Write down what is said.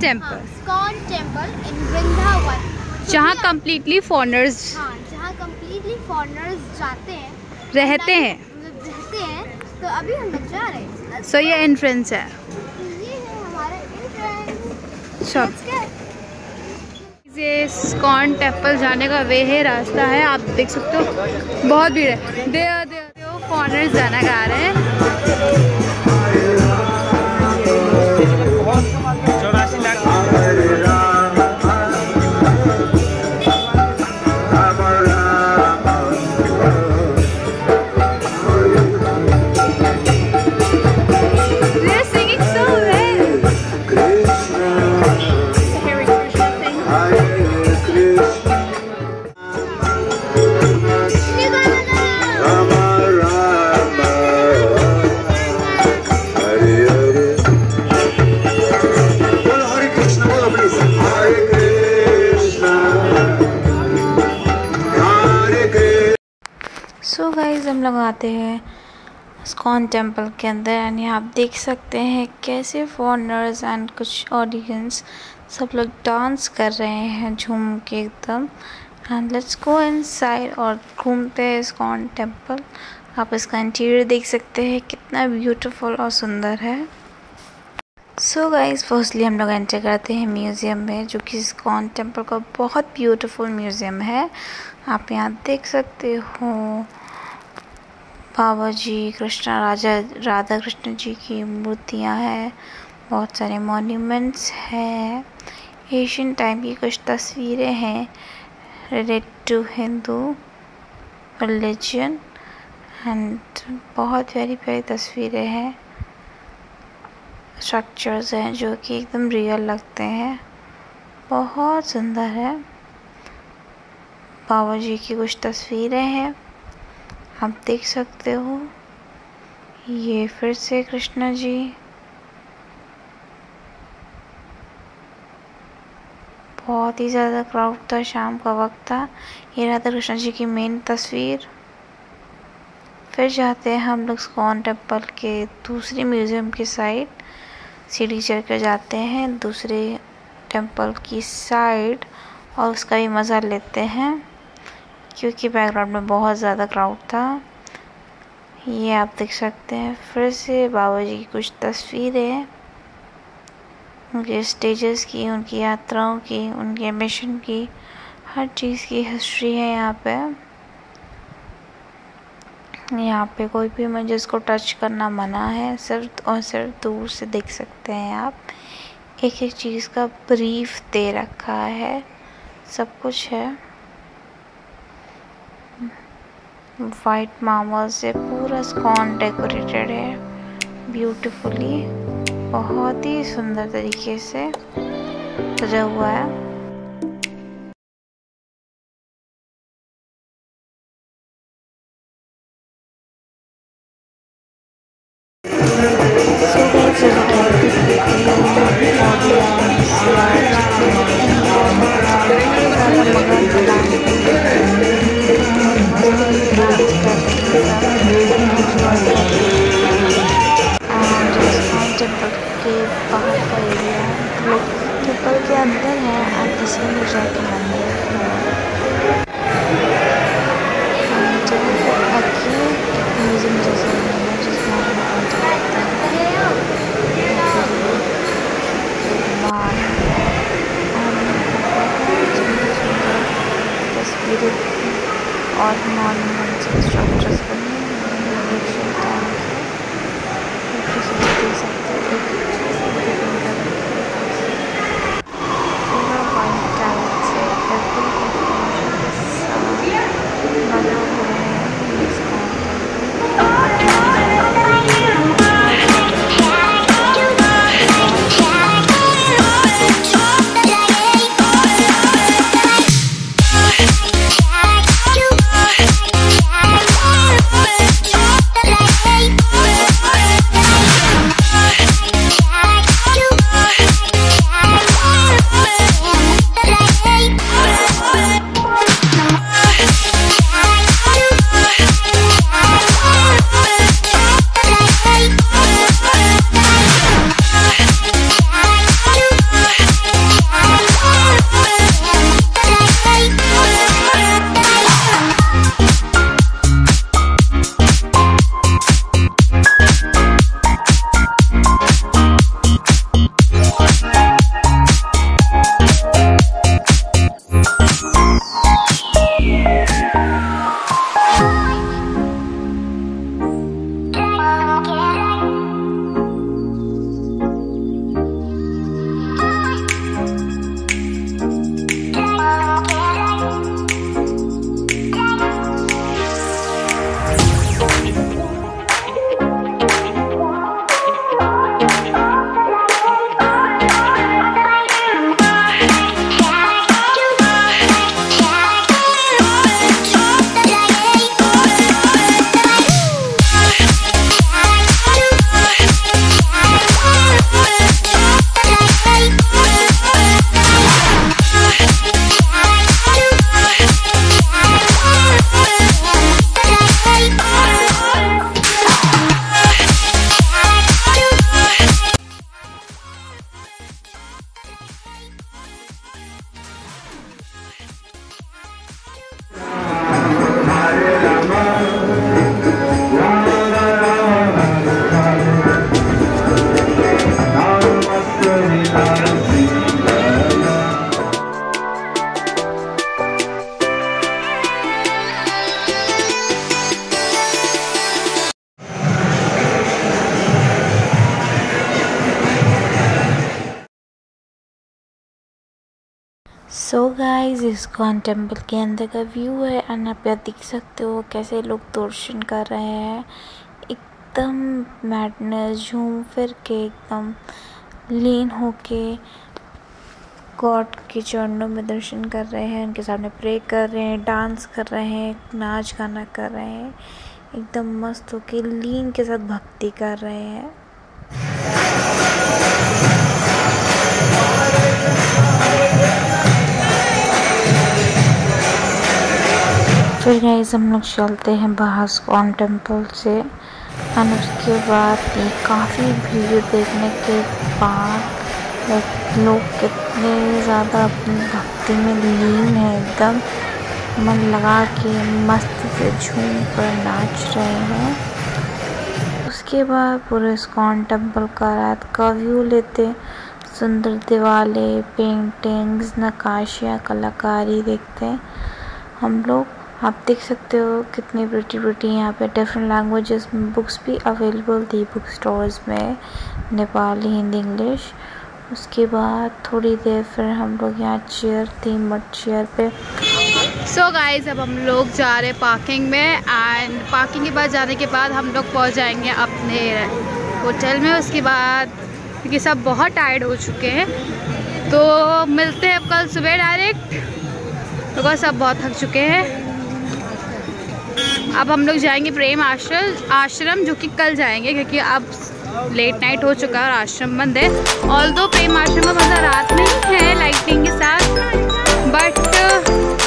Temple ISKCON temple in Vrindavan जहाँ completely foreigners हाँ जहाँ कम्प्लीटली फॉरनर्स जाते हैं। रहते हैं। रहते हैं तो अभी हम लोग जा रहे हैं। सो ये एंट्रेंस है। ये है हमारा ये स्कॉन टेंपल जाने का वे है रास्ता है आप देख सकते हो। बहुत भीड़ है। दे दे फॉरनर्स जाना गा रहे हैं। सो हम लोग आते हैं स्कॉन टेंपल के अंदर। एंड यहाँ आप देख सकते हैं कैसे फॉरनर्स एंड कुछ ऑडियंस सब लोग डांस कर रहे हैं झूम के एकदम। एंड लेट्स गो इनसाइड और घूमते हैं स्कॉन टेंपल आप इसका इंटीरियर देख सकते हैं, कितना ब्यूटीफुल और सुंदर है। सो गाइस फर्स्टली हम लोग एंटर करते हैं म्यूज़ियम में, जो कि स्कॉन टेंपल का बहुत ब्यूटीफुल म्यूज़ियम है। आप यहाँ देख सकते हो बाबा जी कृष्णा, राजा राधा कृष्ण जी की मूर्तियाँ हैं। बहुत सारे मॉन्यूमेंट्स हैं। एशियन टाइम की कुछ तस्वीरें हैं। Relate to Hindu religion and बहुत प्यारी प्यारी तस्वीरें हैं। स्ट्रक्चर्स हैं जो कि एकदम रियल लगते हैं। बहुत सुंदर है। बाबा जी की कुछ तस्वीरें हैं। आप देख सकते हो। ये फिर से कृष्णा जी। बहुत ही ज़्यादा क्राउड था शाम का वक्त था। ये राधा कृष्ण जी की मेन तस्वीर। फिर जाते हैं हम लोग स्कॉन टेंपल के दूसरे म्यूज़ियम की साइड सीढ़ी चढ़ कर जाते हैं दूसरे टेंपल की साइड और उसका भी मज़ा लेते हैं। क्योंकि बैकग्राउंड में बहुत ज़्यादा क्राउड था। ये आप देख सकते हैं। फिर से बाबा जी की कुछ तस्वीरें। उनके स्टेजेस की, उनकी यात्राओं की, उनके मिशन की, हर चीज़ की हिस्ट्री है यहाँ पे। यहाँ पे कोई भी इमेजेस को टच करना मना है। सिर्फ़ और सिर्फ़ दूर से देख सकते हैं आप। एक एक चीज़ का ब्रीफ दे रखा है। सब कुछ है। वाइट मार्बल से पूरा स्कॉन डेकोरेटेड है। ब्यूटीफुली बहुत ही सुंदर तरीके से सजा हुआ है। में जाके मंदिर म्यूज़ियम जैसा है। जिसमें तस्वीरें और monuments structures so guys ISKCON temple के अंदर का व्यू है। एंड आप यहाँ देख सकते हो कैसे लोग दर्शन कर रहे हैं। एकदम मैडनेस झूम फिर के एकदम लीन होके गॉड के चरणों में दर्शन कर रहे हैं। उनके सामने प्रे कर रहे हैं डांस कर रहे हैं, नाच गाना कर रहे हैं। एकदम मस्त होके लीन के साथ भक्ति कर रहे हैं। गाइस हम लोग चलते हैं बाहर टेंपल से। एंड उसके बाद काफ़ी भीड़ देखने के बाद लोग कितने ज़्यादा अपनी भक्ति में लीन है एकदम। मन लगा के मस्त से झूम कर नाच रहे हैं। उसके बाद पूरे स्कॉन टेंपल का रात का व्यू लेते सुंदर दिवाले पेंटिंग्स नकाशियाँ कलाकारी देखते हैं। हम लोग आप देख सकते हो कितनी प्रिटी प्रिटी यहाँ पे डिफरेंट लैंग्वेजेस में बुक्स भी अवेलेबल थी बुक स्टोर्स में, नेपाली, हिंदी इंग्लिश उसके बाद थोड़ी देर फिर हम लोग यहाँ चेयर थी मट चेयर पे। सो so गाइस अब हम लोग जा रहे पार्किंग में एंड पार्किंग के बाद जाने के बाद हम लोग पहुँच जाएँगे अपने होटल में। उसके बाद क्योंकि सब बहुत टायर्ड हो चुके हैं। तो मिलते हैं अब कल सुबह डायरेक्ट बिकॉज़ सब बहुत थक चुके हैं। अब हम लोग जाएँगे प्रेम आश्रम आश्रम जो कि कल जाएँगे क्योंकि अब लेट नाइट हो चुका है और आश्रम बंद है। ऑल दो प्रेम आश्रम का बंदा रात में ही है लाइटिंग के साथ बट